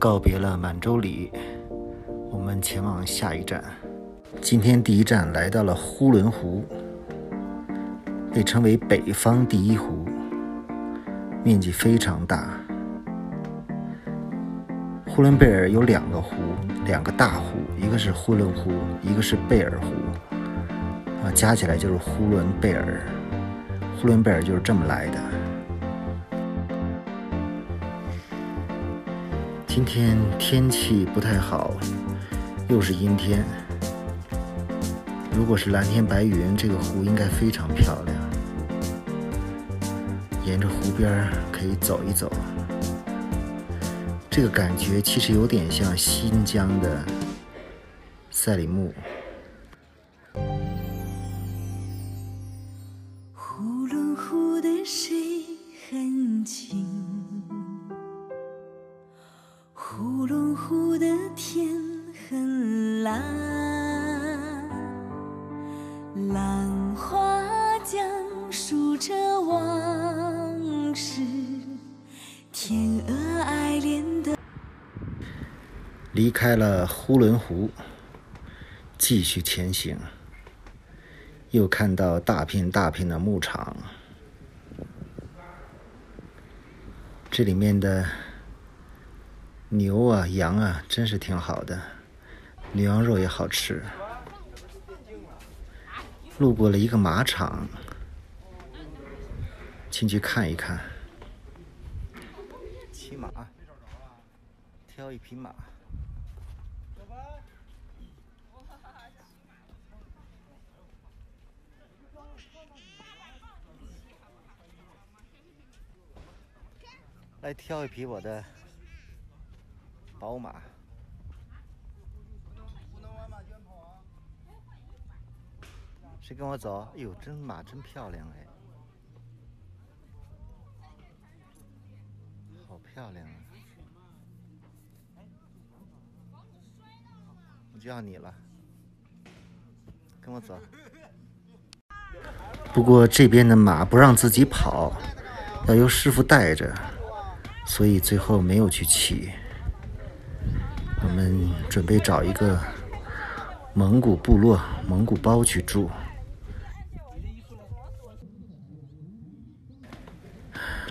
告别了满洲里，我们前往下一站。今天第一站来到了呼伦湖，被称为北方第一湖，面积非常大。呼伦贝尔有两个湖，两个大湖，一个是呼伦湖，一个是贝尔湖，啊，加起来就是呼伦贝尔。呼伦贝尔就是这么来的。今天天气不太好，又是阴天。如果是蓝天白云，这个湖应该非常漂亮。沿着湖边可以走一走。这个感觉其实有点像新疆的赛里木。呼伦湖的天很蓝，兰花讲述着往事，天鹅爱恋的。离开了呼伦湖，继续前行，又看到大片大片的牧场，这里面的牛啊、羊啊，真是挺好的，牛羊肉也好吃。路过了一个马场，进去看一看，骑马，挑一匹马。来挑一匹我的宝马。谁跟我走？哎呦，真马真漂亮哎，好漂亮啊！我就要你了，跟我走。不过这边的马不让自己跑，要由师傅带着。所以最后没有去骑。准备找一个蒙古部落、蒙古包去住。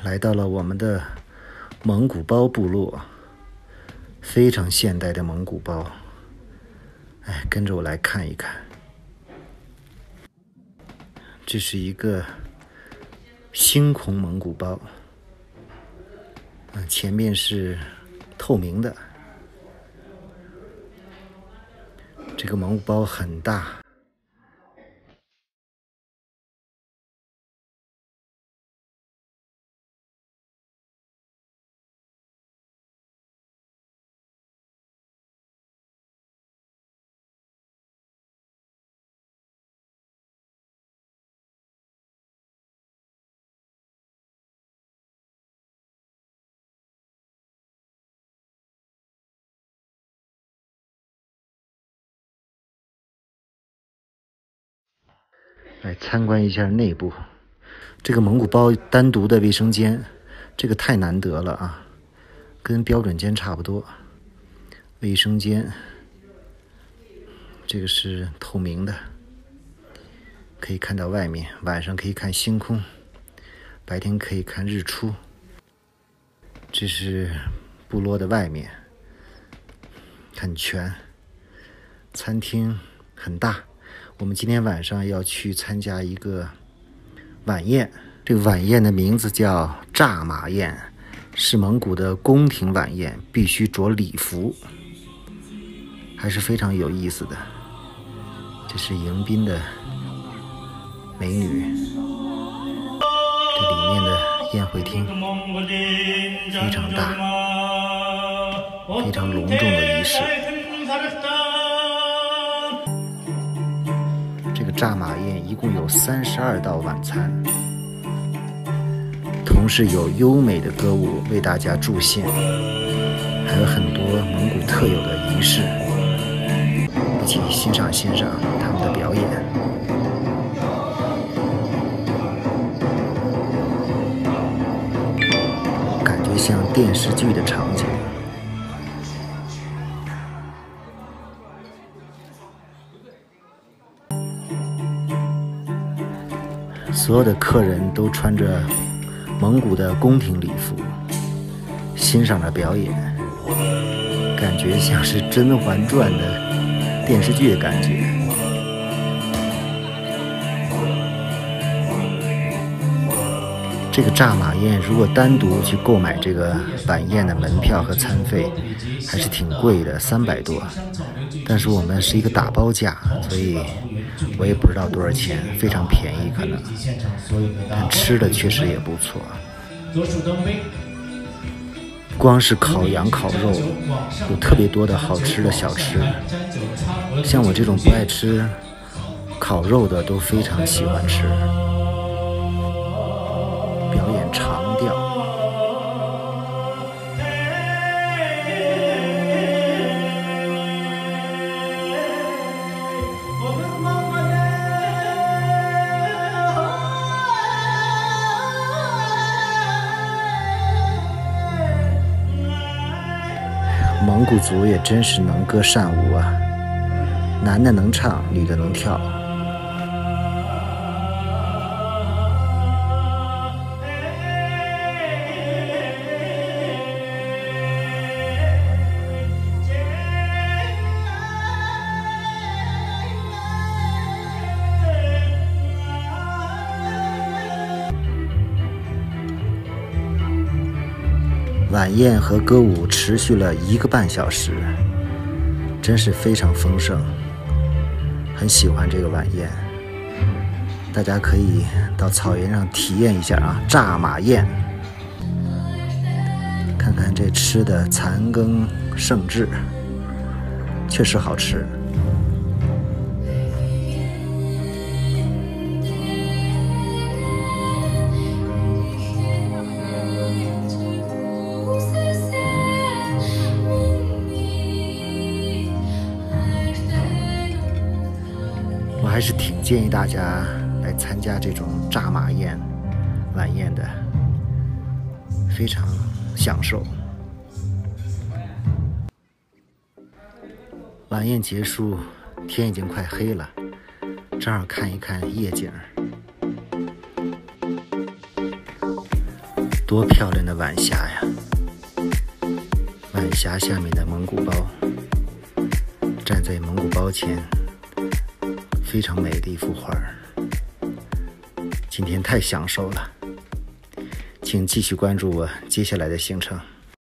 来到了我们的蒙古包部落，非常现代的蒙古包。哎，跟着我来看一看。这是一个星空蒙古包。嗯，前面是透明的，这个蒙古包很大。来参观一下内部，这个蒙古包单独的卫生间，这个太难得了啊，跟标准间差不多。卫生间，这个是透明的，可以看到外面，晚上可以看星空，白天可以看日出。这是部落的外面，很全，餐厅很大。我们今天晚上要去参加一个晚宴，这个晚宴的名字叫扎马宴，是蒙古的宫廷晚宴，必须着礼服，还是非常有意思的。这是迎宾的美女，这里面的宴会厅非常大，非常隆重的仪式。扎马宴一共有三十二道晚餐，同时有优美的歌舞为大家助兴，还有很多蒙古特有的仪式，一起欣赏欣赏他们的表演。感觉像电视剧的场所有的客人都穿着蒙古的宫廷礼服，欣赏着表演，感觉像是《甄嬛传》的电视剧的感觉。这个炸马宴，如果单独去购买这个晚宴的门票和餐费，还是挺贵的，三百多。但是我们是一个打包价，所以我也不知道多少钱，非常便宜可能。但吃的确实也不错。光是烤羊、烤肉，有特别多的好吃的小吃。像我这种不爱吃烤肉的，都非常喜欢吃。表演长蒙古族也真是能歌善舞啊，男的能唱，女的能跳。晚宴和歌舞持续了一个半小时，真是非常丰盛，很喜欢这个晚宴。大家可以到草原上体验一下啊，炸马宴，看看这吃的残羹剩炙，确实好吃。还是挺建议大家来参加这种炸马宴晚宴的，非常享受。晚宴结束，天已经快黑了，正好看一看夜景，多漂亮的晚霞呀！晚霞下面的蒙古包，站在蒙古包前。非常美的一幅画儿，今天太享受了，请继续关注我接下来的行程。